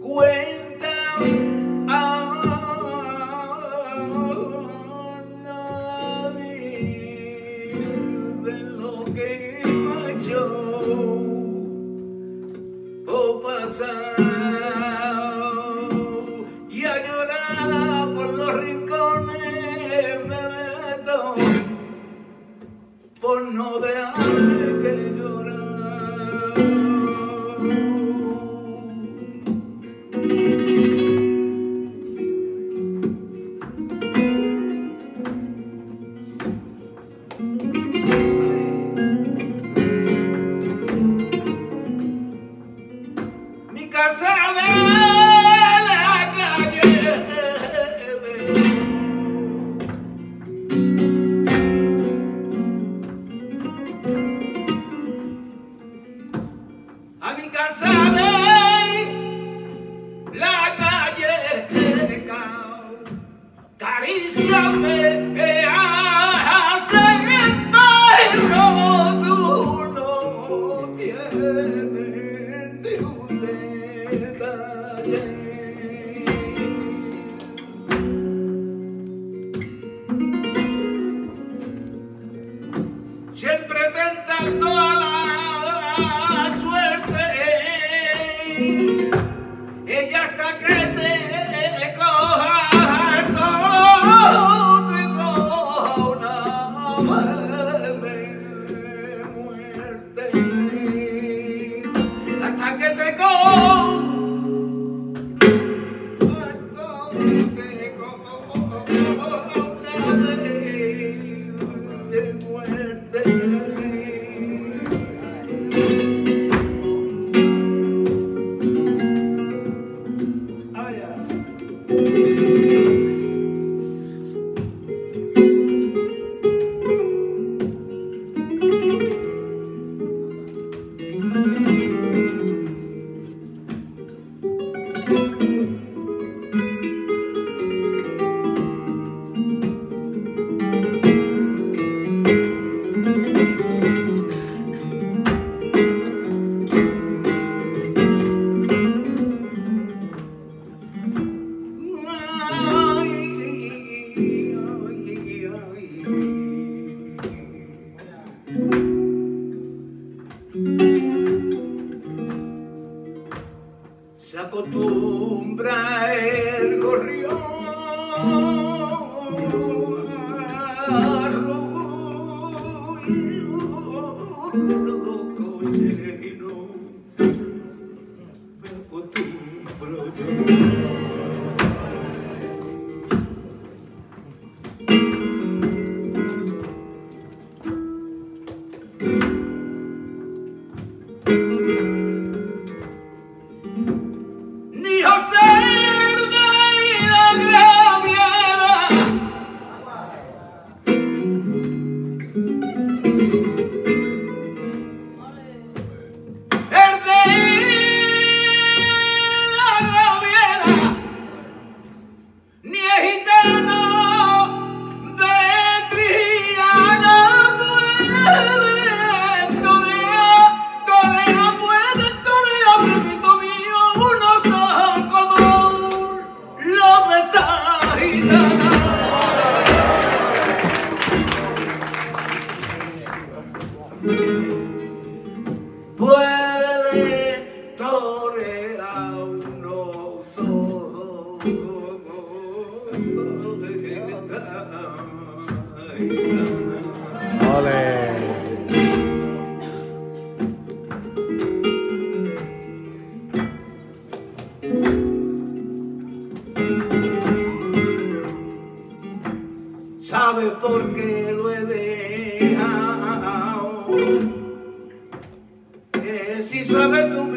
cuenta a nadie de lo que. ¿Sabes por qué lo he dejado? Si sabes tú